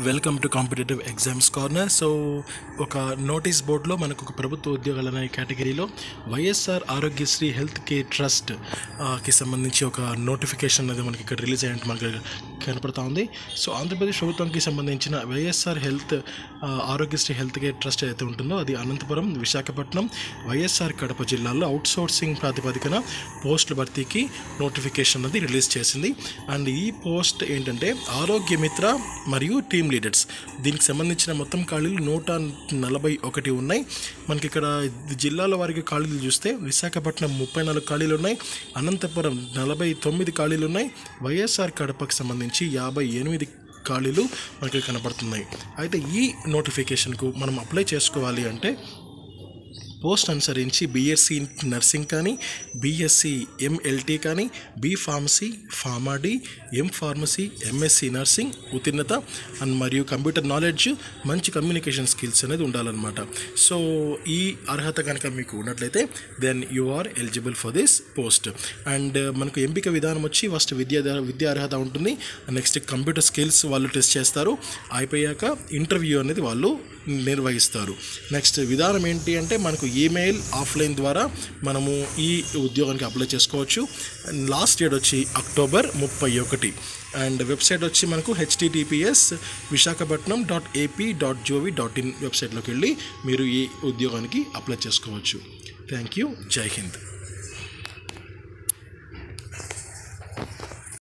Welcome to competitive exams corner so ఒక notice బోర్డులో మనకు ఒక ప్రభుత్వ ఉద్యోగాలు అనే కేటగిరీలో వైఎస్ఆర్ ఆరోగ్యశ్రీ హెల్త్ కేర్ ట్రస్ట్కి సంబంధించి ఒక నోటిఫికేషన్ అనేది మనకి ఇక్కడ రిలీజ్ అయినట్టు మనకి కనపడతా ఉంది. సో ఆంధ్రప్రదేశ్ ప్రభుత్వానికి సంబంధించిన YSR health Aarogyasri health care trust ఏదైతే ఉంటుందో అది అనంతపురం విశాఖపట్నం వైఎస్ఆర్ కడప జిల్లాల్లో అవుట్సోర్సింగ్ ప్రాతిపదికన పోస్టుల భర్తీకి నోటిఫికేషన్ అనేది రిలీజ్ చేసింది. అండ్ ఈ పోస్ట్ ఏంటంటే ఆరోగ్య మిత్ర మరియు టీమ్ లీడర్స్. దీనికి సంబంధించిన మొత్తం ఖాళీలు నూట నలభై ఒకటి ఉన్నాయి. మనకి ఇక్కడ జిల్లాల వారికి ఖాళీలు చూస్తే విశాఖపట్నం ముప్పై నాలుగు ఖాళీలు ఉన్నాయి. అనంతపురం నలభై తొమ్మిది ఖాళీలు ఉన్నాయి. వైఎస్ఆర్ కడపకు సంబంధించి యాభై ఎనిమిది ఖాళీలు మనకి కనబడుతున్నాయి. అయితే ఈ నోటిఫికేషన్కు మనం అప్లై చేసుకోవాలి అంటే పోస్ట్ అనుసరించి బీఎస్సీ నర్సింగ్ కానీ బీఎస్సీ ఎంఎల్టీ కానీ B pharmacy PharmD M pharmacy MSc nursing ఉత్తీర్ణత అండ్ మరియు కంప్యూటర్ నాలెడ్జ్ మంచి కమ్యూనికేషన్ స్కిల్స్ అనేది ఉండాలన్నమాట. సో ఈ అర్హత కనుక మీకు ఉన్నట్లయితే then you are eligible for this post and మనకు ఎంపిక విధానం వచ్చి ఫస్ట్ విద్యా విద్యా అర్హత ఉంటుంది. నెక్స్ట్ కంప్యూటర్ స్కిల్స్ వాళ్ళు టెస్ట్ చేస్తారు. అయిపోయాక ఇంటర్వ్యూ అనేది వాళ్ళు నిర్వహిస్తారు. నెక్స్ట్ విధానం ఏంటి అంటే మనకు ఈమెయిల్ ఆఫ్లైన్ ద్వారా మనము ఈ ఉద్యోగానికి అప్లై చేసుకోవచ్చు. లాస్ట్ డేట్ వచ్చి అక్టోబర్ ముప్పై ఒకటి. అండ్ వెబ్సైట్ వచ్చి మనకు https Visakhapatnam dot AP dot gov dot in వెబ్సైట్లోకి వెళ్ళి మీరు ఈ ఉద్యోగానికి అప్లై చేసుకోవచ్చు. థ్యాంక్ యూ జై హింద్